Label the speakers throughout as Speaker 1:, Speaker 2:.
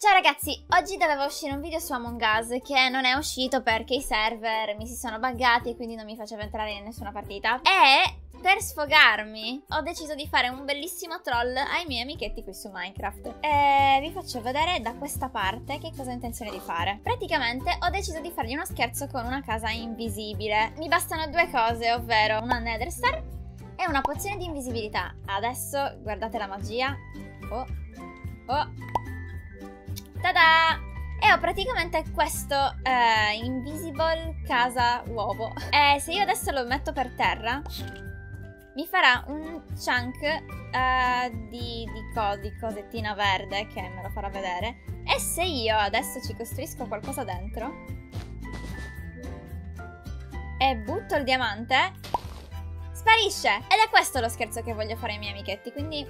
Speaker 1: Ciao ragazzi, oggi doveva uscire un video su Among Us che non è uscito perché i server mi si sono buggati e quindi non mi faceva entrare in nessuna partita. E per sfogarmi ho deciso di fare un bellissimo troll ai miei amichetti qui su Minecraft. E vi faccio vedere da questa parte che cosa ho intenzione di fare. Praticamente ho deciso di fargli uno scherzo con una casa invisibile. Mi bastano due cose, ovvero una Nether Star e una pozione di invisibilità. Adesso guardate la magia. Oh, oh. Tada! E ho praticamente questo eh, Invisible Casa Uovo. E se io adesso lo metto per terra, mi farà un chunk eh, di, di, co di cosettina verde che me lo farà vedere. E se io adesso ci costruisco qualcosa dentro e butto il diamante, sparisce. Ed è questo lo scherzo che voglio fare ai miei amichetti, quindi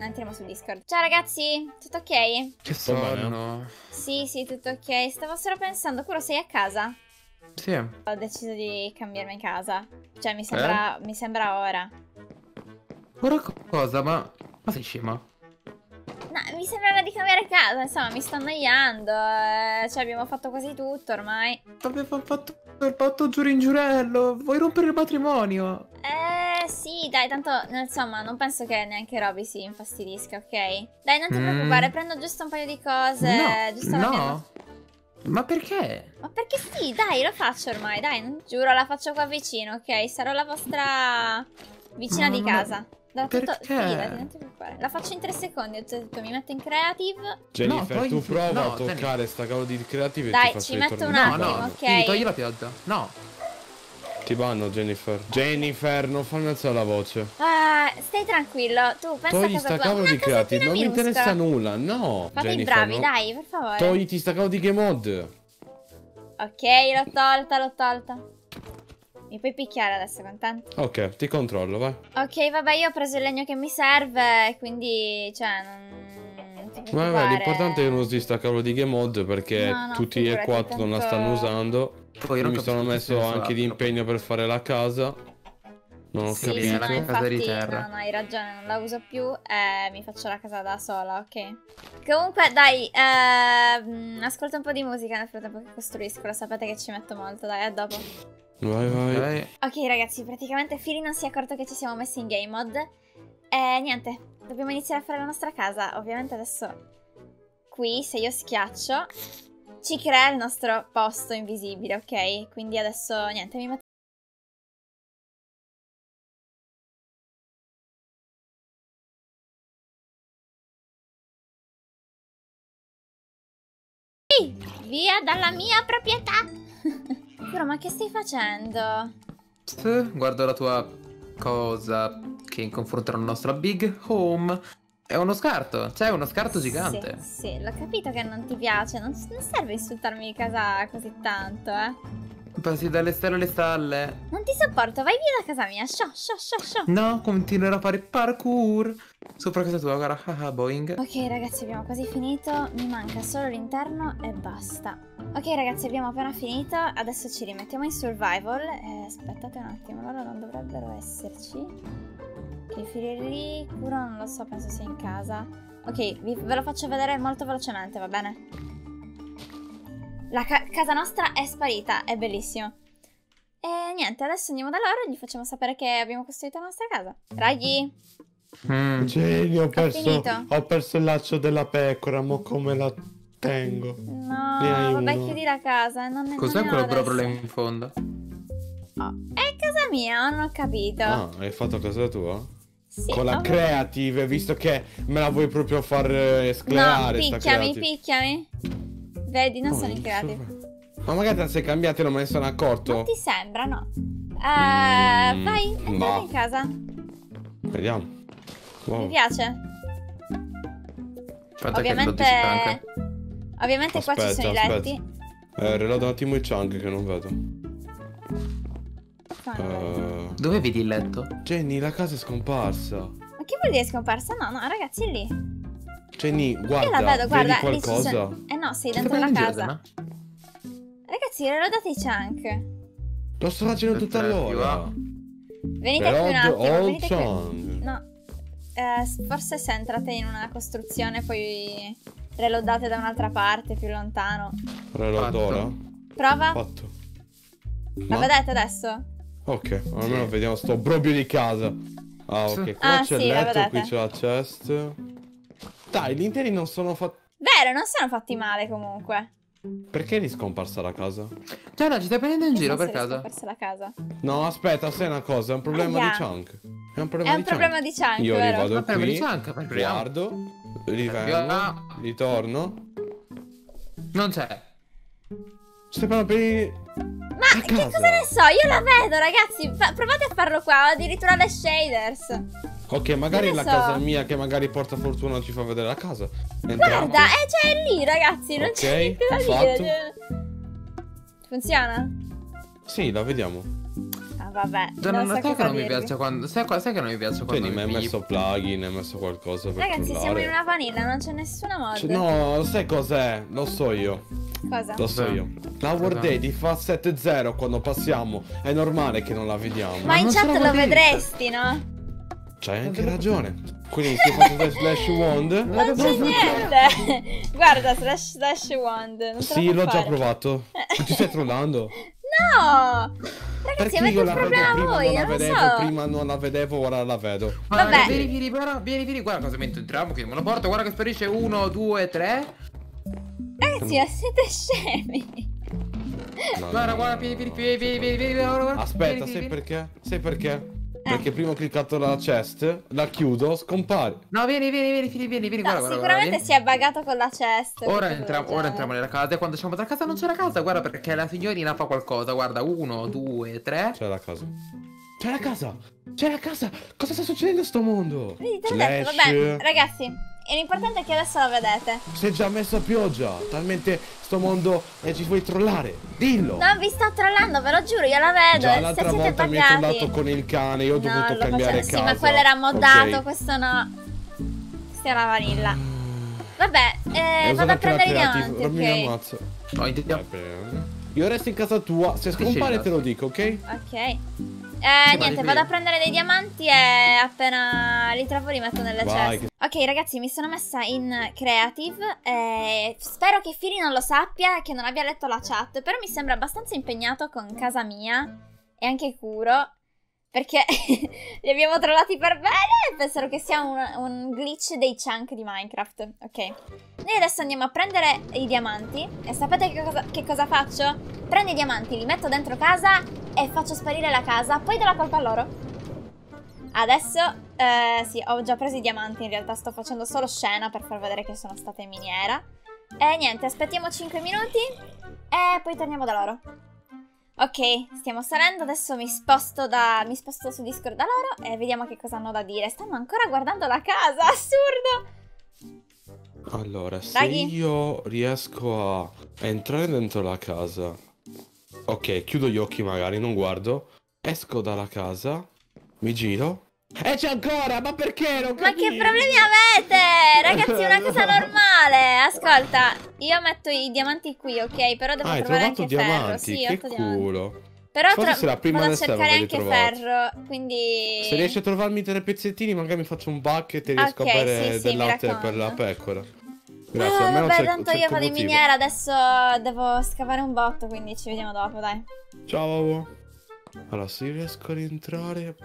Speaker 1: entriamo su Discord. Ciao ragazzi, tutto ok?
Speaker 2: Che sonno.
Speaker 1: Sì, sì, tutto ok. Stavo solo pensando, Kuro, sei a casa?
Speaker 2: Sì.
Speaker 1: Ho deciso di cambiarmi casa. Cioè, mi sembra, eh? mi sembra ora.
Speaker 2: Ora cosa? Ma... Ma sei scema?
Speaker 1: No, mi sembra ora di cambiare casa, insomma, mi sto annoiando. Eh, cioè, abbiamo fatto quasi tutto ormai.
Speaker 2: Abbiamo fatto il patto giuro in giurello. Vuoi rompere il matrimonio?
Speaker 1: Eh, sì, dai, tanto, insomma, non penso che neanche Roby si infastidisca, ok? Dai, non ti mm. preoccupare, prendo giusto un paio di cose.
Speaker 2: No,
Speaker 1: giusto
Speaker 2: no. Mia... Ma perché?
Speaker 1: Ma perché sì, dai, lo faccio ormai, dai, non... giuro, la faccio qua vicino, ok? Sarò la vostra vicina ma, di casa.
Speaker 2: Da tutto...
Speaker 1: Fidati, non ti preoccupare. La faccio in tre secondi, ho detto, mi metto in creative.
Speaker 3: Jennifer, no, tu prova no, a toccare
Speaker 2: ten...
Speaker 3: sta cavolo di creative
Speaker 1: Dai, ci metto un attimo, no, no. ok?
Speaker 2: Sì, togli la pioggia. No.
Speaker 3: Ti vanno Jennifer. Jennifer, non farmi alzare la voce.
Speaker 1: Ah, stai tranquillo. Tu pensa
Speaker 3: Togli sta cavolo di creative. Non mi interessa nulla. No.
Speaker 1: Fate
Speaker 3: Jennifer,
Speaker 1: bravi,
Speaker 3: no.
Speaker 1: dai, per favore.
Speaker 3: Togliti sta cavolo di game mod.
Speaker 1: Ok, l'ho tolta, l'ho tolta. Mi puoi picchiare adesso, contento?
Speaker 3: Ok, ti controllo, vai.
Speaker 1: Ok, vabbè, io ho preso il legno che mi serve, quindi, cioè, non...
Speaker 3: Vabbè, l'importante è che non usi sta cavolo di game mod perché no, no, tutti e quattro tanto... non la stanno usando. Poi mi sono messo anche di impegno per fare la casa. Non ho
Speaker 1: sì,
Speaker 3: capito.
Speaker 1: Sì, no, infatti, di terra. No, no, hai ragione, non la uso più e mi faccio la casa da sola, ok? Comunque, dai, eh, ascolta un po' di musica nel frattempo che costruisco, lo sapete che ci metto molto, dai, a dopo.
Speaker 3: Vai, vai.
Speaker 1: Ok, ragazzi, praticamente Fili non si è accorto che ci siamo messi in game mod. E niente, dobbiamo iniziare a fare la nostra casa. Ovviamente adesso qui, se io schiaccio, ci crea il nostro posto invisibile, ok? Quindi adesso, niente, mi metto... Via dalla mia proprietà! Però, ma che stai facendo?
Speaker 2: Guardo la tua cosa che in confronto alla nostra big home è uno scarto, cioè uno scarto gigante.
Speaker 1: Sì, sì, l'ho capito che non ti piace, non, non serve insultarmi di casa così tanto, eh.
Speaker 2: Passi dalle stelle alle stalle.
Speaker 1: Non ti sopporto, vai via da casa mia, sciò, sciò, sciò, sciò.
Speaker 2: No, continuerò a fare parkour. Sopra casa tua, guarda, haha, Boeing.
Speaker 1: Ok, ragazzi, abbiamo quasi finito. Mi manca solo l'interno e basta. Ok, ragazzi, abbiamo appena finito. Adesso ci rimettiamo in survival. Eh, aspettate un attimo, loro non dovrebbero esserci. Ok, Filirri, curo non lo so, penso sia in casa. Ok, vi, ve lo faccio vedere molto velocemente, va bene? La ca casa nostra è sparita, è bellissimo. E niente, adesso andiamo da loro e gli facciamo sapere che abbiamo costruito la nostra casa. Raghi!
Speaker 3: Mm. Genio, ho perso, ho perso il laccio della pecora, mo come la tengo?
Speaker 1: No, vabbè, uno. chiudi la casa.
Speaker 2: Cos'è quello proprio là in fondo?
Speaker 1: Oh, casa mia, non ho capito.
Speaker 3: Ah, hai fatto casa tua?
Speaker 1: Sì,
Speaker 3: con la creative, visto che me la vuoi proprio far eh, esclerare.
Speaker 1: No, picchiami, picchiami. Vedi, non oh, sono in creative.
Speaker 3: Ma magari te la sei cambiata e non me ne sono accorto.
Speaker 1: Non ti sembra, no? Uh, mm, vai, entriamo no. in casa.
Speaker 3: Vediamo.
Speaker 1: Wow. Mi piace.
Speaker 2: Aspetta
Speaker 1: ovviamente, ovviamente aspetta, qua ci sono aspetta. i letti.
Speaker 3: Eh, reload un attimo i chunk che non vedo.
Speaker 2: Uh, Dove vedi il letto?
Speaker 3: Jenny, la casa è scomparsa.
Speaker 1: Ma che vuol dire scomparsa? No, no, ragazzi, è lì.
Speaker 3: Jenny, guarda, Io la vedo,
Speaker 1: guarda,
Speaker 3: vedi qualcosa?
Speaker 1: Sono... Eh no, sei dentro la casa. Giorno? Ragazzi, reloadate i chunk.
Speaker 3: Lo sto facendo tutta l'ora.
Speaker 1: Venite qui un attimo, venite qui. No. Eh, forse se entrate in una costruzione poi reloadate da un'altra parte, più lontano.
Speaker 3: Reload ora?
Speaker 1: Prova. Fatto. La vedete adesso?
Speaker 3: Ok, almeno vediamo sto brobio di casa. Ah, ok, qua ah, c'è sì, il letto, qui c'è la chest. Dai, gli interi non sono fatti...
Speaker 1: Vero, non sono fatti male comunque.
Speaker 3: Perché è riscomparsa la casa?
Speaker 2: Cioè, no, ci stai prendendo in giro per casa?
Speaker 1: È scomparsa la casa.
Speaker 3: No, aspetta, sai una cosa, è un problema ah, di chunk.
Speaker 1: È un problema, è un di, problema chunk. di chunk.
Speaker 3: Io
Speaker 1: vero?
Speaker 3: rivado qui, di chunk, guardo, rivengo, ritorno.
Speaker 2: Non c'è.
Speaker 3: Stai parlando per i...
Speaker 1: Ma che cosa ne so? Io la vedo, ragazzi. Fa provate a farlo qua. Ho addirittura le shaders.
Speaker 3: Ok, magari la so. casa mia che magari porta fortuna ci fa vedere la casa.
Speaker 1: Entriamo. Guarda, eh, cioè è lì, ragazzi. Non okay, c'è niente da fatto. dire. Funziona?
Speaker 3: Sì, la vediamo.
Speaker 1: Ah, vabbè.
Speaker 2: Non, non, sai che non mi piace quando. Sai, sai, che non mi piace quando.
Speaker 3: Quindi mi hai messo plugin, hai messo qualcosa per
Speaker 1: Ragazzi,
Speaker 3: trollare.
Speaker 1: siamo in una vanilla, non c'è nessuna mod. Cioè,
Speaker 3: no, sai cos'è? Lo so io.
Speaker 1: Cosa?
Speaker 3: Lo so io. La World Day ti fa 7-0 quando passiamo. È normale che non la vediamo.
Speaker 1: Ma, Ma in chat lo vedresti, no?
Speaker 3: C'hai anche ragione. Quindi si è fatto slash wand.
Speaker 1: Non c'è niente. Guarda, slash slash wand. Non
Speaker 3: sì, l'ho già provato. Ti stai trollando?
Speaker 1: No! Ragazzi, avete un problema
Speaker 3: prima
Speaker 1: voi,
Speaker 3: non
Speaker 1: la
Speaker 3: vedevo,
Speaker 1: so.
Speaker 3: prima non la vedevo, ora la vedo.
Speaker 1: Vabbè.
Speaker 2: Vieni, vieni, guarda, vieni, vieni, guarda cosa mentre entriamo, che me lo porto, guarda che sparisce uno, due, tre.
Speaker 1: Ragazzi, ma siete scemi.
Speaker 2: No, guarda, no, guarda, vieni, vieni, vieni, vieni, vieni, vieni, guarda,
Speaker 3: Aspetta, sai perché? Sai perché? Perché prima ho cliccato la chest, la chiudo, scompare.
Speaker 2: No, vieni, vieni, vieni, vieni, vieni, vieni
Speaker 1: no,
Speaker 2: guarda,
Speaker 1: Sicuramente
Speaker 2: guarda,
Speaker 1: si è buggato con la chest.
Speaker 2: Ora entriamo, ora entriamo nella casa e quando siamo dalla casa non c'è la casa, guarda perché la signorina fa qualcosa, guarda, uno, due, tre.
Speaker 3: C'è la casa. C'è la casa! C'è la casa! Cosa sta succedendo in sto mondo?
Speaker 1: Vedi, te l'ho detto, vabbè, ragazzi, l'importante è che adesso la vedete.
Speaker 3: Si è già messo a pioggia, talmente sto mondo e ci vuoi trollare. Dillo.
Speaker 1: Non vi sto trollando, ve lo giuro, io la vedo.
Speaker 3: Già l'altra volta mi hai trollato con il cane, io ho no, dovuto cambiare
Speaker 1: faccio...
Speaker 3: casa.
Speaker 1: Sì, ma quello era moddato, okay. questo no. Questa è la vanilla. Vabbè, eh, vado a prendere i diamanti, ok?
Speaker 3: Mi ammazzo. No, io resto in casa tua, se scompare te lo dico, ok?
Speaker 1: Ok. Eh, niente, vado a prendere dei diamanti e appena li trovo li metto nelle ceste. Ok, ragazzi, mi sono messa in creative e spero che Fili non lo sappia e che non abbia letto la chat, però mi sembra abbastanza impegnato con casa mia e anche Kuro. Perché li abbiamo trollati per bene e pensano che sia un, un, glitch dei chunk di Minecraft. Ok. Noi adesso andiamo a prendere i diamanti. E sapete che cosa, che cosa faccio? Prendo i diamanti, li metto dentro casa e faccio sparire la casa. Poi do la colpa a loro. Adesso, eh, sì, ho già preso i diamanti. In realtà sto facendo solo scena per far vedere che sono stata in miniera. E niente, aspettiamo 5 minuti e poi torniamo da loro. Ok, stiamo salendo, adesso mi sposto, da, mi sposto su Discord da loro e vediamo che cosa hanno da dire. Stanno ancora guardando la casa, assurdo!
Speaker 3: Allora, se io riesco a entrare dentro la casa... Ok, chiudo gli occhi magari, non guardo. Esco dalla casa, mi giro e c'è ancora, ma perché non
Speaker 1: Ma che problemi avete? Ragazzi, è una cosa normale. Ascolta, io metto i diamanti qui, ok? Però devo ah, trovare anche diamanti? ferro. Sì,
Speaker 3: che culo.
Speaker 1: Diamanti. Però Forse la prima vado a cercare anche ferro, quindi...
Speaker 3: Se riesci a trovarmi tre pezzettini, magari mi faccio un bucket e riesco okay, a bere sì, del sì, latte per la pecora.
Speaker 1: Grazie, oh, vabbè, tanto io vado in miniera, adesso devo scavare un botto, quindi ci vediamo dopo, dai.
Speaker 3: Ciao. Allora, se riesco a rientrare...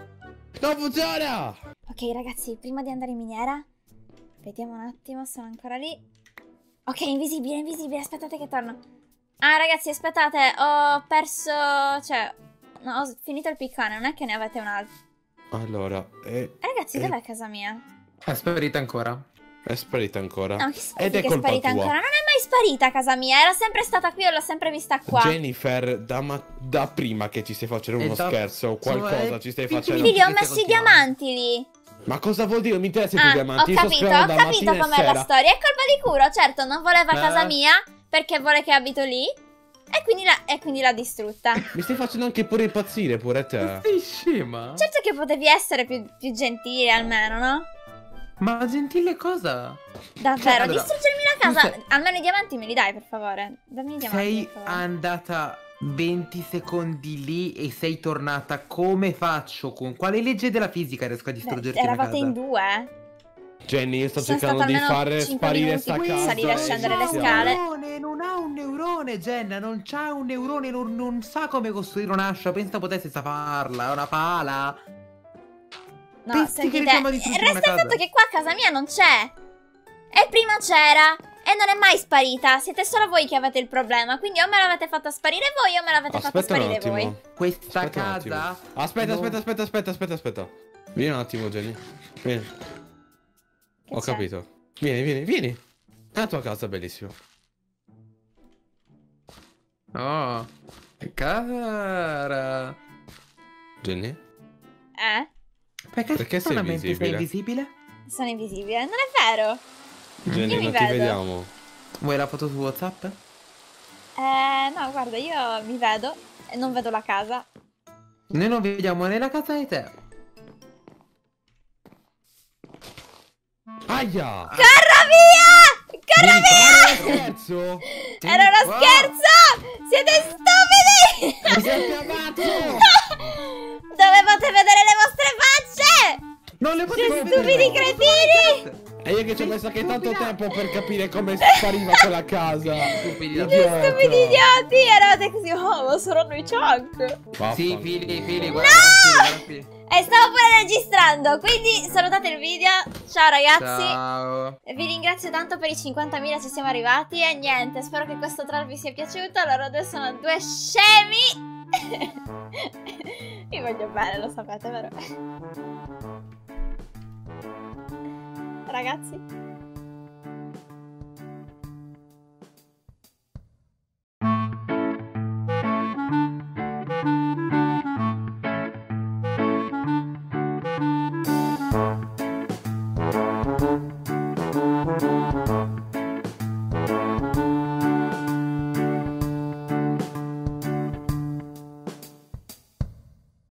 Speaker 3: Non funziona!
Speaker 1: Ok, ragazzi, prima di andare in miniera, vediamo un attimo, sono ancora lì. Ok, invisibile, invisibile, aspettate che torno. Ah, ragazzi, aspettate, ho perso... Cioè, no, ho finito il piccone, non è che ne avete un altro.
Speaker 3: Allora,
Speaker 1: eh, Ragazzi, dov'è casa mia?
Speaker 2: È sparita ancora.
Speaker 3: È sparita ancora.
Speaker 1: No, che Ed è, è sparita tua. ancora? Non è mai sparita a casa mia, era sempre stata qui, e l'ho sempre vista qua.
Speaker 3: Jennifer, da, da prima che ci stai facendo uno da... scherzo o qualcosa cioè, ci stai facendo.
Speaker 1: Figli, ho messo i diamanti lì.
Speaker 3: Ma cosa vuol dire? Mi interessa ah, i diamanti.
Speaker 1: Ho capito, ho capito com'è la storia. È colpa di Curo, certo, non voleva eh. casa mia perché vuole che abito lì. E quindi, e quindi l'ha distrutta.
Speaker 3: Mi stai facendo anche pure impazzire, pure te.
Speaker 2: Sei scema.
Speaker 1: Certo che potevi essere più, più gentile almeno, no?
Speaker 2: Ma gentile cosa?
Speaker 1: Davvero, cioè, allora, distruggermi la casa. Sei... Almeno i diamanti me li dai, per favore. Dammi i diamanti.
Speaker 2: Sei andata 20 secondi lì e sei tornata. Come faccio? Con quale legge della fisica riesco a distruggerti Beh,
Speaker 1: eravate
Speaker 2: in
Speaker 1: due?
Speaker 3: Jenny, io sto
Speaker 1: Sono
Speaker 3: cercando di fare
Speaker 1: cinque
Speaker 3: sparire sta casa.
Speaker 1: salire e
Speaker 3: eh.
Speaker 1: scendere le scale.
Speaker 2: neurone, non ha un neurone, Jenna, non c'ha un neurone, non, non sa come costruire un'ascia, pensa potesse saperla, è una pala.
Speaker 1: No,
Speaker 2: Pensi che
Speaker 1: sentite,
Speaker 2: a
Speaker 1: eh,
Speaker 2: distruggere
Speaker 1: resta il fatto che qua a casa mia non c'è. E prima c'era. E non è mai sparita. Siete solo voi che avete il problema. Quindi o me l'avete fatta sparire voi o me l'avete fatta
Speaker 3: Aspetta un
Speaker 1: sparire
Speaker 3: attimo.
Speaker 1: voi.
Speaker 2: Questa
Speaker 3: Aspetta
Speaker 2: casa...
Speaker 3: Aspetta, aspetta, aspetta, aspetta, aspetta, aspetta. Vieni un attimo, Jenny. Vieni.
Speaker 1: Che
Speaker 3: Ho capito. Vieni, vieni, vieni. È la tua casa, bellissima.
Speaker 2: Oh, che cara.
Speaker 3: Jenny?
Speaker 1: Eh?
Speaker 2: Perché,
Speaker 3: Perché sei
Speaker 2: stranamente sei
Speaker 3: invisibile?
Speaker 2: invisibile?
Speaker 1: Sono invisibile. Non è vero.
Speaker 3: Jenny,
Speaker 1: Io mi
Speaker 3: non ti
Speaker 1: vedo.
Speaker 3: vediamo.
Speaker 2: Vuoi la foto su WhatsApp?
Speaker 1: Eh, no, guarda, io mi vedo e non vedo la casa.
Speaker 2: Noi non vediamo né la casa né te.
Speaker 3: Aia!
Speaker 1: Corro via!
Speaker 2: Vieni
Speaker 1: via! Era
Speaker 3: io che tanto tempo per capire come spariva quella casa.
Speaker 2: Stupidi
Speaker 1: idioti! Eravate così, oh, ma saranno i chunk!
Speaker 2: Sì, fili, fili, guarda, fili,
Speaker 1: E stavo pure registrando, quindi salutate il video. Ciao ragazzi!
Speaker 2: Ciao.
Speaker 1: Vi ringrazio tanto per i 50.000 ci siamo arrivati e niente, spero che questo troll vi sia piaciuto. Loro due sono due scemi. Vi voglio bene, lo sapete, vero? Ragazzi,